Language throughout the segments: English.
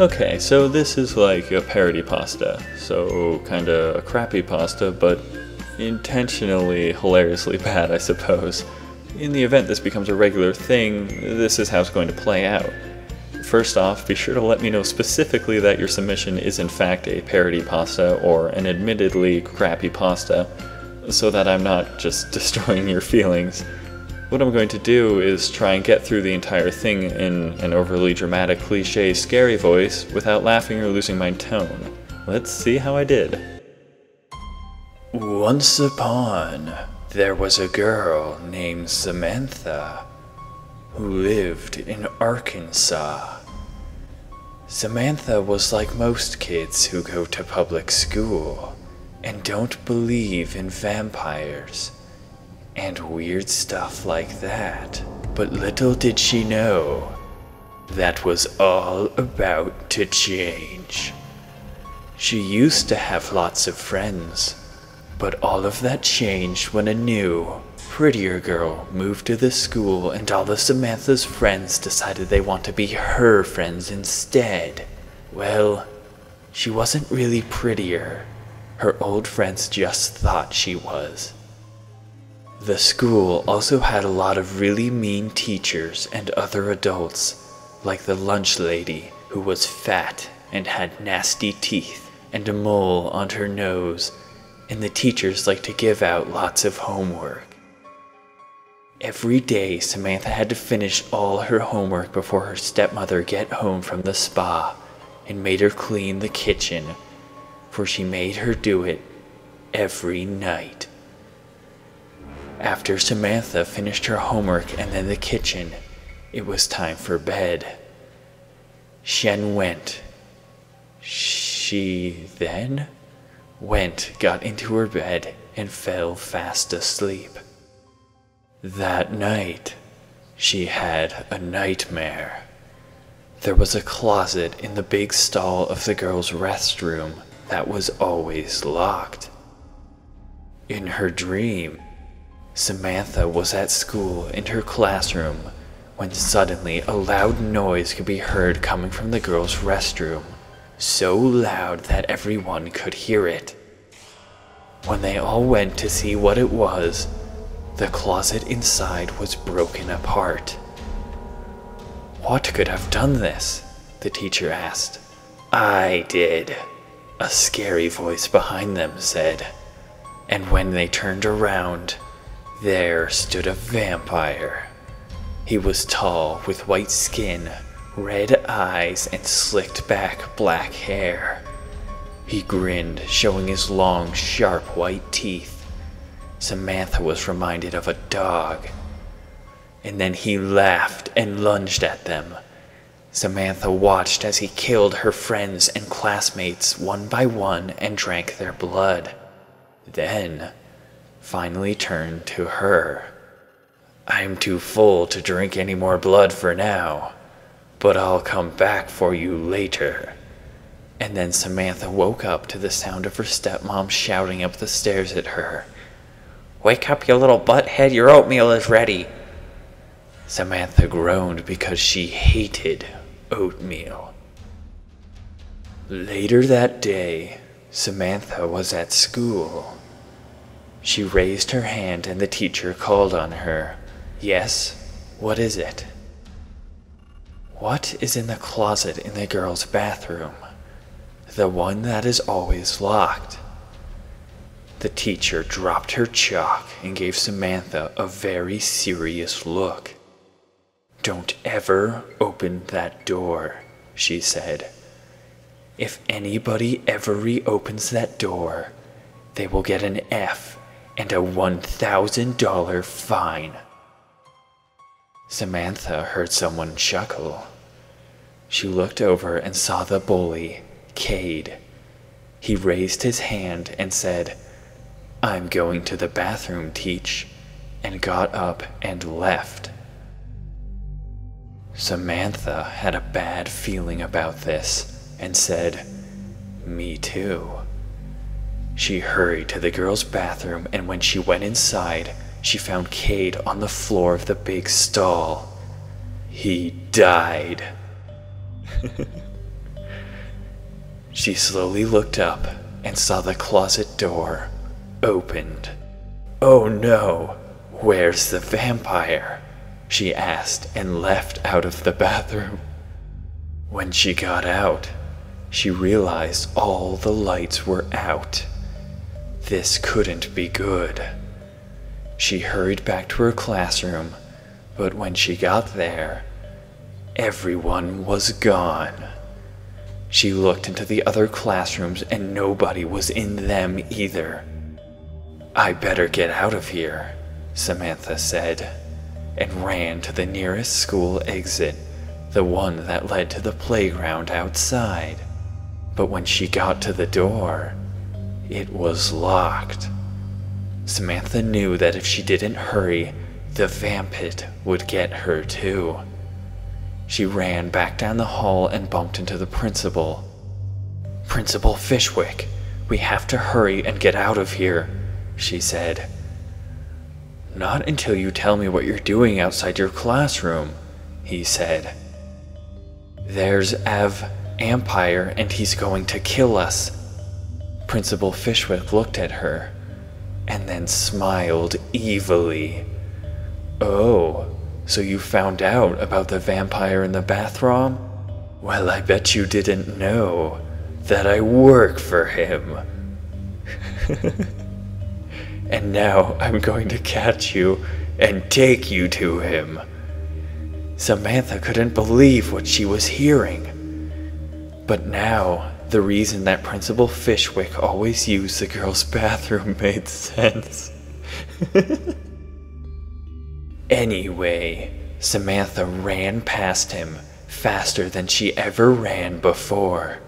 Okay, so this is like a parody pasta. So, kinda a crappy pasta, but intentionally hilariously bad, I suppose. In the event this becomes a regular thing, this is how it's going to play out. First off, be sure to let me know specifically that your submission is in fact a parody pasta or an admittedly crappy pasta, so that I'm not just destroying your feelings. What I'm going to do is try and get through the entire thing in an overly dramatic, cliche, scary voice without laughing or losing my tone. Let's see how I did. Once upon, there was a girl named Samantha who lived in Arkansas. Samantha was like most kids who go to public school and don't believe in vampires and weird stuff like that. But little did she know that was all about to change. She used to have lots of friends, but all of that changed when a new, prettier girl moved to the school and all of Samantha's friends decided they want to be her friends instead. Well, she wasn't really prettier. Her old friends just thought she was. The school also had a lot of really mean teachers and other adults, like the lunch lady who was fat and had nasty teeth and a mole on her nose, and the teachers liked to give out lots of homework. Every day, Samantha had to finish all her homework before her stepmother get home from the spa and made her clean the kitchen, for she made her do it every night. After Samantha finished her homework and then the kitchen, it was time for bed. Shen went. She then went, got into her bed, and fell fast asleep. That night, she had a nightmare. There was a closet in the big stall of the girls' restroom that was always locked. In her dream, Samantha was at school in her classroom when suddenly a loud noise could be heard coming from the girls' restroom, so loud that everyone could hear it. When they all went to see what it was, the closet inside was broken apart. What could have done this? The teacher asked. I did, a scary voice behind them said. And when they turned around, there stood a vampire. He was tall, with white skin, red eyes, and slicked back black hair. He grinned, showing his long, sharp white teeth. Samantha was reminded of a dog. And then he laughed and lunged at them. Samantha watched as he killed her friends and classmates one by one and drank their blood. Then, finally turned to her. I'm too full to drink any more blood for now, but I'll come back for you later. And then Samantha woke up to the sound of her stepmom shouting up the stairs at her. Wake up, you little butthead, your oatmeal is ready. Samantha groaned because she hated oatmeal. Later that day, Samantha was at school. She raised her hand and the teacher called on her. Yes, what is it? What is in the closet in the girl's bathroom? The one that is always locked. The teacher dropped her chalk and gave Samantha a very serious look. Don't ever open that door, she said. If anybody ever reopens that door, they will get an F and a $1,000 fine. Samantha heard someone chuckle. She looked over and saw the bully, Cade. He raised his hand and said, I'm going to the bathroom, Teach, and got up and left. Samantha had a bad feeling about this and said, Me too. She hurried to the girl's bathroom, and when she went inside, she found Cade on the floor of the big stall. He died. She slowly looked up and saw the closet door opened. Oh no, where's the vampire? She asked and left out of the bathroom. When she got out, she realized all the lights were out. This couldn't be good. She hurried back to her classroom, but when she got there, everyone was gone. She looked into the other classrooms and nobody was in them either. I better get out of here, Samantha said, and ran to the nearest school exit, the one that led to the playground outside. But when she got to the door, it was locked. Samantha knew that if she didn't hurry, the vampit would get her too. She ran back down the hall and bumped into the principal. Principal Fishwick, we have to hurry and get out of here, she said. Not until you tell me what you're doing outside your classroom, he said. There's Ev Empire and he's going to kill us. Principal Fishwick looked at her and then smiled evilly. Oh, so you found out about the vampire in the bathroom? Well, I bet you didn't know that I work for him. and now I'm going to catch you and take you to him. Samantha couldn't believe what she was hearing. But now, the reason that Principal Fishwick always used the girls' bathroom made sense. anyway, Samantha ran past him faster than she ever ran before.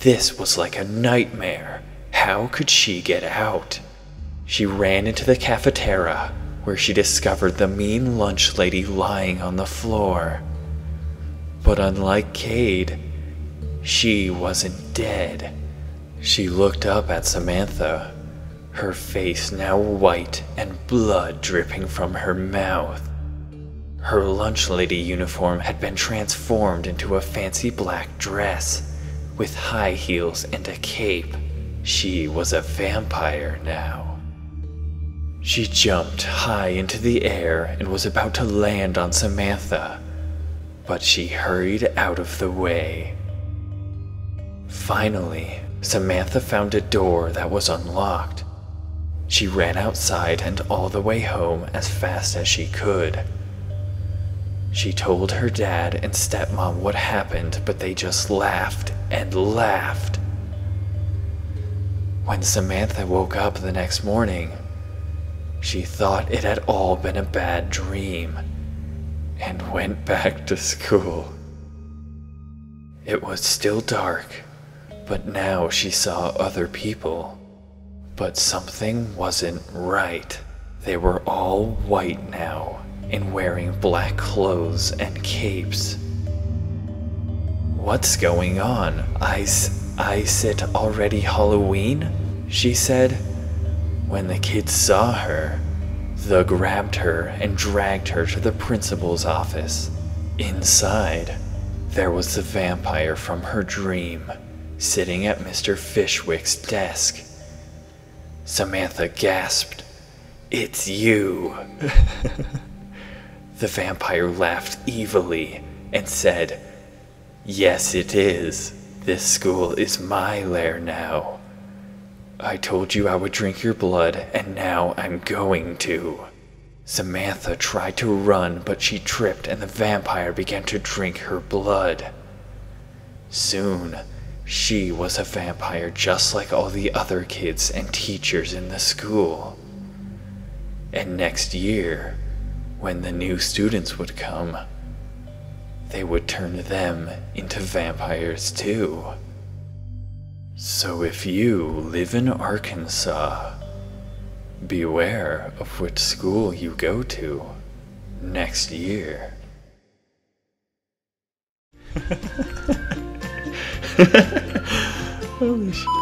This was like a nightmare. How could she get out? She ran into the cafeteria, where she discovered the mean lunch lady lying on the floor. But unlike Cade, she wasn't dead. She looked up at Samantha, her face now white and blood dripping from her mouth. Her lunch lady uniform had been transformed into a fancy black dress with high heels and a cape. She was a vampire now. She jumped high into the air and was about to land on Samantha, but she hurried out of the way. Finally, Samantha found a door that was unlocked. She ran outside and all the way home as fast as she could. She told her dad and stepmom what happened, but they just laughed and laughed. When Samantha woke up the next morning, she thought it had all been a bad dream and went back to school. It was still dark, but now she saw other people. But something wasn't right. They were all white now and wearing black clothes and capes. What's going on? I, I said already Halloween? She said. When the kids saw her, they grabbed her and dragged her to the principal's office. Inside, there was the vampire from her dream, sitting at Mr. Fishwick's desk. Samantha gasped, It's you! the vampire laughed evilly and said, Yes, it is. This school is my lair now. I told you I would drink your blood, and now I'm going to. Samantha tried to run, but she tripped and the vampire began to drink her blood. Soon, she was a vampire just like all the other kids and teachers in the school. And next year, when the new students would come, they would turn them into vampires too. So if you live in Arkansas, beware of which school you go to next year. よし。